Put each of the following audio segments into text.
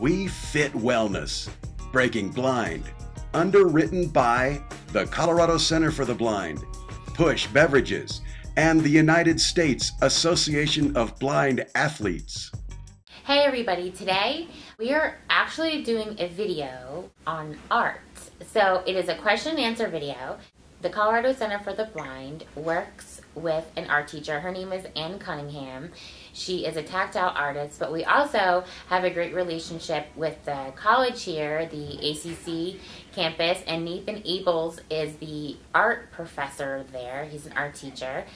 We Fit Wellness, Breaking Blind, underwritten by the Colorado Center for the Blind, Push Beverages, and the United States Association of Blind Athletes. Hey everybody, today we are actually doing a video on art. So it is a question and answer video. The Colorado Center for the Blind works with an art teacher. Her name is Ann Cunningham. She is a tactile artist, but we also have a great relationship with the college here, the ACC campus, and Nathan Abels is the art professor there. He's an art teacher,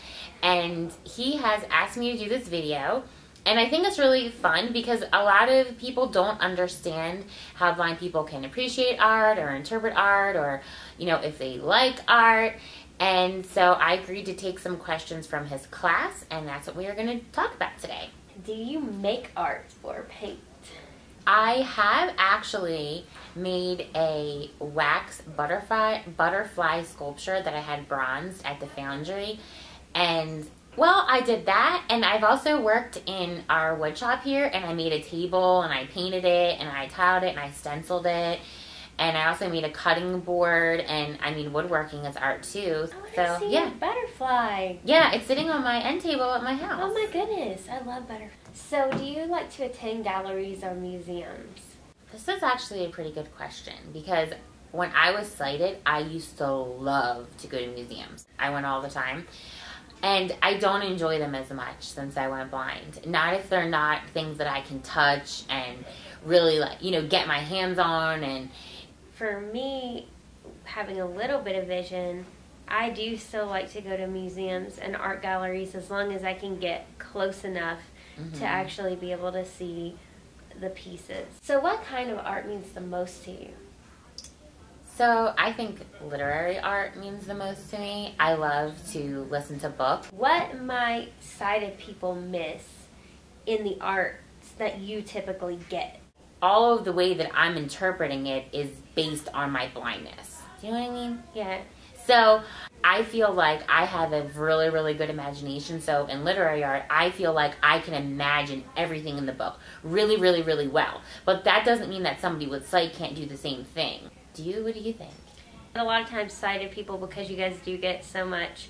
and he has asked me to do this video. And I think it's really fun because a lot of people don't understand how blind people can appreciate art or interpret art or, you know, if they like art. And so I agreed to take some questions from his class, and that's what we are going to talk about today. Do you make art or paint? I have actually made a wax butterfly butterfly sculpture that I had bronzed at the foundry, and well, I did that, and I've also worked in our wood shop here, and I made a table, and I painted it, and I tiled it, and I stenciled it, and I also made a cutting board, and I mean woodworking is art too. so yeah, butterfly. Yeah, it's sitting on my end table at my house. Oh my goodness, I love butterflies. So, do you like to attend galleries or museums? This is actually a pretty good question because when I was sighted, I used to love to go to museums. I went all the time and I don't enjoy them as much since I went blind. Not if they're not things that I can touch and really like, you know, get my hands on and for me having a little bit of vision, I do still like to go to museums and art galleries as long as I can get close enough mm-hmm. to actually be able to see the pieces. So what kind of art means the most to you? So I think literary art means the most to me. I love to listen to books. What might sighted people miss in the arts that you typically get? All of the way that I'm interpreting it is based on my blindness. Do you know what I mean? Yeah. So I feel like I have a really, really good imagination. So in literary art, I feel like I can imagine everything in the book really, really, really well. But that doesn't mean that somebody with sight can't do the same thing. Do you? What do you think? A lot of times, sighted people, because you guys do get so much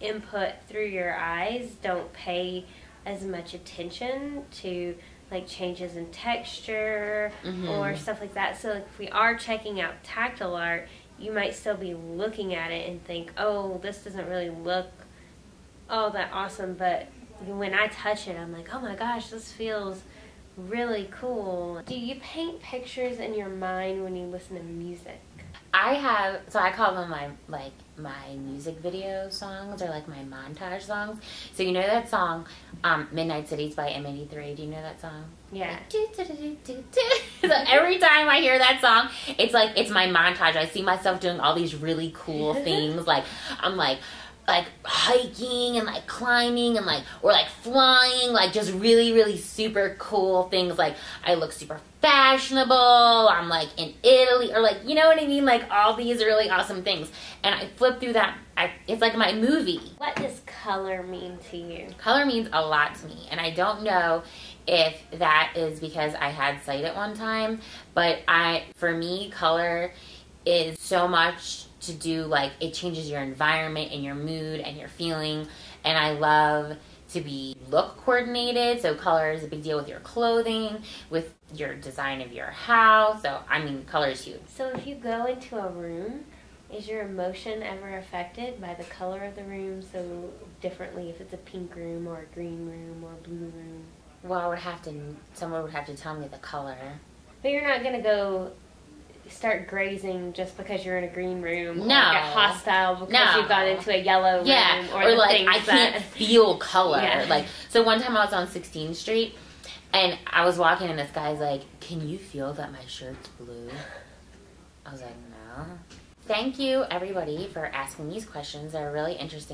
input through your eyes, don't pay as much attention to like changes in texture mm-hmm. or stuff like that. So if we are checking out tactile art, you might still be looking at it and think, "Oh, this doesn't really look all that awesome," but when I touch it, I'm like, "Oh my gosh, this feels really cool. Do you paint pictures in your mind when you listen to music? I have so I call them my like my music video songs or like my montage songs. So you know that song, um, Midnight Cities by M83. Do you know that song? Yeah. so every time I hear that song, it's like it's my montage. I see myself doing all these really cool things. Like I'm like like hiking and like climbing and like or like flying like just really really super cool things. Like i look super fashionable. I'm like in italy or like you know what i mean? Like all these really awesome things. And i flip through that I, it's like my movie. What does color mean to you? Color means a lot to me. And i don't know if that is because i had sight at one time but i for me color is so much to do like it changes your environment and your mood and your feeling. And i love to be look coordinated. So color is a big deal with your clothing with your design of your house. So i mean color is huge. So if you go into a room is your emotion ever affected by the color of the room? So differently if it's a pink room or a green room or a blue room? Well i would have to someone would have to tell me the color. But you're not going to go start grazing just because you're in a green room. No, or get hostile because no. you've gone into a yellow room. Yeah, or, or like I can't feel color. Yeah. Like so, one time I was on 16th Street, and I was walking, and this guy's like, "Can you feel that my shirt's blue?" I was like, "No." Thank you, everybody, for asking these questions. They're really interesting.